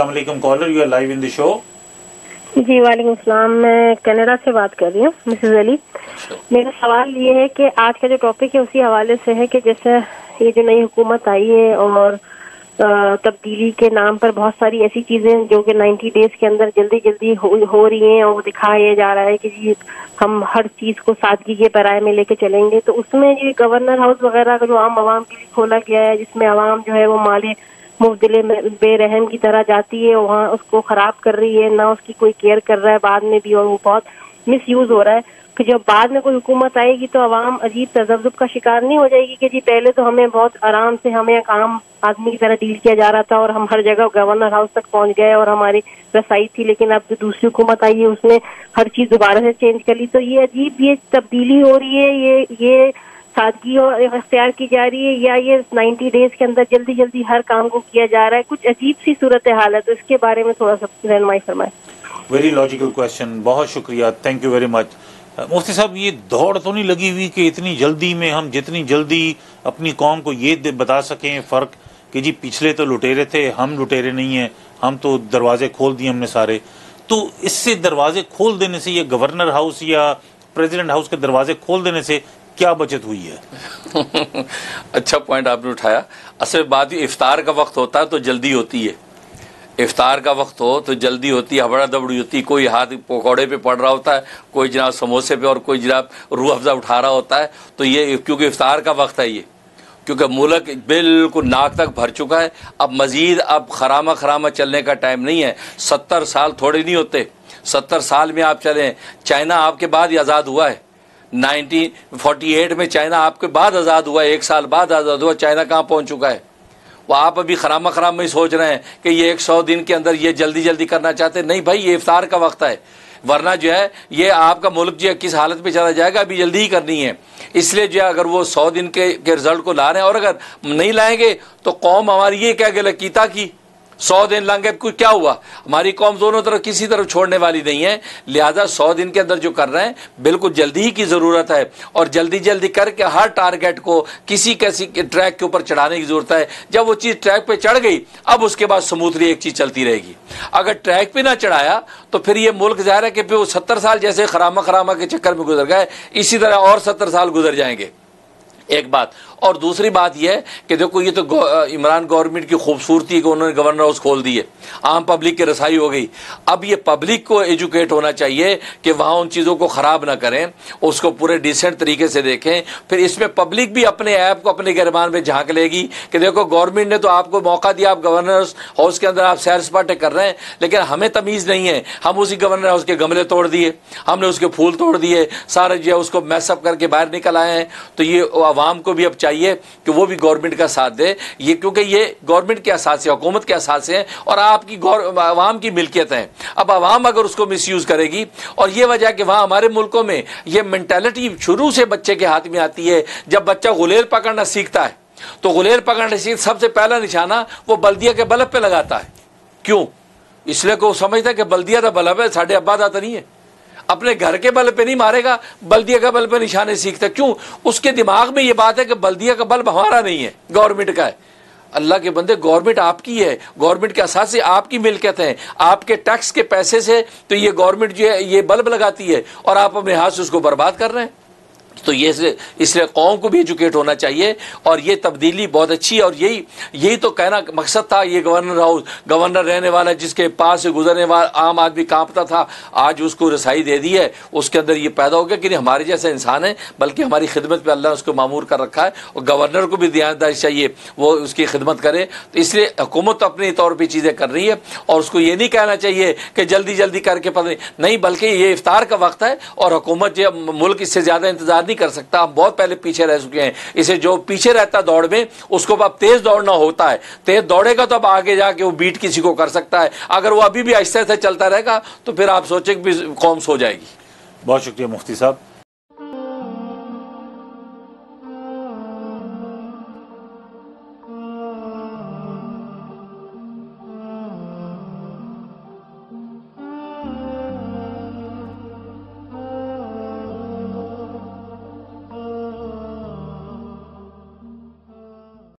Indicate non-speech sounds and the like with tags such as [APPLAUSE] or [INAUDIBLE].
السلام علیکم caller you live in the show جی وعلیکم السلام میں کینیڈا سے بات کر رہی ہوں مسز علی۔ میرا سوال یہ ہے کہ آج کا جو ٹاپک ہے اسی حوالے سے ہے کہ جیسے یہ جو نئی حکومت آئی ہے اور تبدیلی کے نام پر بہت ساری ایسی چیزیں جو کہ نائنٹی ڈیز کے اندر جلدی جلدی ہو رہی ہیں اور وہ دکھایا جا رہا ہے کہ جی ہم ہر چیز کو سادگی کے پیرائے میں لے کے چلیں گے۔ تو اس میں یہ گورنر ہاؤس وغیرہ کا جو عام عوام کے لیے کھولا گیا ہے جس میں عوام جو ہے وہ مالے مبدلے بے رحم کی طرح جاتی ہے، وہاں اس کو خراب کر رہی ہے، نہ اس کی کوئی کیئر کر رہا ہے، بعد میں بھی اور وہ بہت مس یوز ہو رہا ہے۔ کہ جب بعد میں کوئی حکومت آئے گی تو عوام عجیب تجزب کا شکار نہیں ہو جائے گی کہ جی پہلے تو ہمیں بہت آرام سے ہمیں ایک عام آدمی کی طرح ڈیل کیا جا رہا تھا اور ہم ہر جگہ گورنر ہاؤس تک پہنچ گئے اور ہماری رسائی تھی، لیکن اب جو دوسری حکومت آئی ہے، اس نے ہر چیز دوبارہ سے چینج کر لی۔ تو یہ عجیب یہ تبدیلی ہو رہی ہے، یہ یہ سادگی اور اختیار کی جا رہی ہے، یا یہ نائنٹی ڈیز کے اندر جلدی جلدی ہر کام کو کیا جا رہا ہے؟ کچھ عجیب سی صورت حال ہے تو اس کے بارے میں تھوڑا سا رہنمائی فرمائے ویری لاجیکل کوشچن بہت شکریہ. تھینک یو ویری مچ مفتی صاحب، یہ دوڑ تو نہیں لگی ہوئی کہ اتنی جلدی میں ہم جتنی جلدی اپنی قوم کو یہ بتا سکیں فرق کہ جی پچھلے تو لٹیرے تھے، ہم لٹیرے نہیں ہیں، ہم تو دروازے کھول دیے ہم نے سارے۔ تو اس سے دروازے کھول دینے سے، یہ گورنر ہاؤس یا پریزیڈنٹ ہاؤس کے دروازے کھول دینے سے کیا بچت ہوئی ہے؟ [LAUGHS] اچھا پوائنٹ آپ نے اٹھایا۔ اصل بات افطار کا وقت ہوتا ہے تو جلدی ہوتی ہے۔ افطار کا وقت ہو تو جلدی ہوتی ہے، ہبڑا دبڑی ہوتی ہے۔ کوئی ہاتھ پکوڑے پہ پڑ رہا ہوتا ہے، کوئی جناب سموسے پہ اور کوئی جناب روح افزا اٹھا رہا ہوتا ہے۔ تو یہ کیونکہ افطار کا وقت ہے یہ، کیونکہ ملک بالکل ناک تک بھر چکا ہے۔ اب مزید، اب خرامہ خرامہ چلنے کا ٹائم نہیں ہے۔ ستر سال تھوڑے نہیں ہوتے، ستر سال میں آپ چلیں۔ چائنا آپ کے بعد ہی آزاد ہوا ہے۔ نائنٹین فورٹی ایٹ میں چائنا آپ کے بعد آزاد ہوا ہے ایک سال بعد آزاد ہوا، چائنا کہاں پہنچ چکا ہے؟ وہ آپ ابھی خرامہ خرام میں سوچ رہے ہیں کہ یہ ایک سو دن کے اندر یہ جلدی جلدی کرنا چاہتے ہیں۔ نہیں بھائی، یہ افطار کا وقت ہے۔ ورنہ جو ہے، یہ آپ کا ملک جو ہے، کس حالت پہ چلا جائے گا؟ ابھی جلدی ہی کرنی ہے۔ اس لیے جو ہے، اگر وہ سو دن کے رزلٹ کو لا رہے ہیں اور اگر نہیں لائیں گے، تو قوم ہماری یہ کیا گیا کیتا کی سو دن لیں گے کیا ہوا؟ ہماری قوم دونوں طرف کسی طرف چھوڑنے والی نہیں ہے۔ لہٰذا سو دن کے اندر جو کر رہے ہیں، بالکل جلدی ہی کی ضرورت ہے۔ اور جلدی جلدی کر کے ہر ٹارگیٹ کو کسی کسی ٹریک کے اوپر چڑھانے کی ضرورت ہے۔ جب وہ چیز ٹریک پہ چڑھ گئی، اب اس کے بعد سموتھلی ایک چیز چلتی رہے گی۔ اگر ٹریک پہ نہ چڑھایا، تو پھر یہ ملک ظاہر ہے کہ پھر وہ ستر سال جیسے خرامہ خرامہ کے چکر میں گزر گئے۔ اسی طرح اور ستر سال گزر جائیں گے۔ ایک بات اور دوسری بات یہ ہے کہ دیکھو یہ تو عمران گورنمنٹ کی خوبصورتی ہے کہ انہوں نے گورنر ہاؤس کھول دیے عام پبلک کی رسائی ہو گئی۔ اب یہ پبلک کو ایجوکیٹ ہونا چاہیے کہ وہاں ان چیزوں کو خراب نہ کریں، اس کو پورے ڈیسنٹ طریقے سے دیکھیں۔ پھر اس میں پبلک بھی اپنے ایپ کو اپنے گرمان میں جھانک لے گی کہ دیکھو گورنمنٹ نے تو آپ کو موقع دیا، آپ گورنر ہاؤس کے اندر آپ سیر سپاٹے کر رہے ہیں، لیکن ہمیں تمیز نہیں ہے۔ ہم اسی گورنر ہاؤس کے گملے توڑ دیے، ہم نے اس کے پھول توڑ دیے، سارے جو ہے اس کو میس اپ کر کے باہر نکل آئے ہیں۔ تو یہ عوام کو بھی اب چاہیے چاہیے کہ وہ بھی گورنمنٹ کا ساتھ دے۔ یہ کیونکہ یہ گورنمنٹ کے احساس حکومت کے احساس ہیں اور آپ کی عوام کی ملکیت ہیں۔ اب عوام اگر اس کو مس یوز کرے گی اور یہ وجہ کہ وہاں ہمارے ملکوں میں یہ مینٹلٹی شروع سے بچے کے ہاتھ میں آتی ہے، جب بچہ غلیل پکڑنا سیکھتا ہے، تو غلیل پکڑنا سیکھ سب سے پہلا نشانہ وہ بلدیا کے بلب پہ لگاتا ہے۔ کیوں؟ اس لیے کہ وہ سمجھتا ہے کہ بلدیا کا بلب ہے ساڑھے ابا آتا نہیں ہے۔ اپنے گھر کے بل پہ نہیں مارے گا بلدیا کا بل پہ نشانے سیکھتا۔ کیوں؟ اس کے دماغ میں یہ بات ہے کہ بلدیا کا بلب ہمارا نہیں ہے گورنمنٹ کا ہے۔ اللہ کے بندے گورنمنٹ آپ کی ہے۔ گورنمنٹ کے اساس سے آپ کی ملکیت ہے۔ آپ کے ٹیکس کے پیسے سے تو یہ گورنمنٹ جو ہے، یہ بلب لگاتی ہے اور آپ اپنے ہاتھ سے اس کو برباد کر رہے ہیں۔ تو یہ اس لیے قوم کو بھی ایجوکیٹ ہونا چاہیے اور یہ تبدیلی بہت اچھی ہے اور یہی یہی تو کہنا مقصد تھا، یہ گورنر ہاؤس گورنر رہنے والا جس کے پاس سے گزرنے والا عام آدمی کانپتا تھا، آج اس کو رسائی دے دی ہے، اس کے اندر یہ پیدا ہو گیا کہ نہیں، ہمارے جیسے انسان ہے بلکہ ہماری خدمت پہ اللہ نے اس کو معمور کر رکھا ہے اور گورنر کو بھی دھیان چاہیے، وہ اس کی خدمت کرے۔ تو اس لیے حکومت اپنی طور پہ چیزیں کر رہی ہے اور اس کو یہ نہیں کہنا چاہیے کہ جلدی جلدی کر کے پتہ نہیں بلکہ یہ افطار کا وقت ہے اور حکومت جو ملک اس سے زیادہ انتظار نہیں کر سکتا، ہم بہت پہلے پیچھے رہ چکے ہیں۔ اسے جو پیچھے رہتا دوڑ میں، اس کو اب تیز دوڑنا ہوتا ہے۔ تیز دوڑے گا تو اب آگے جا کے وہ بیٹ کسی کو کر سکتا ہے۔ اگر وہ ابھی بھی آہستہ آہستہ چلتا رہے گا تو پھر آپ سوچیں کہ قوم سو جائے گی۔ بہت شکریہ مفتی صاحب۔